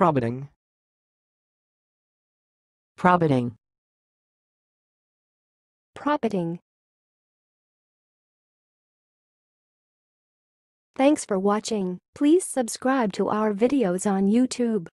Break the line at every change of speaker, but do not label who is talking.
Probiting.
probiting,
profiting. Thanks for watching. Please subscribe to our videos on YouTube.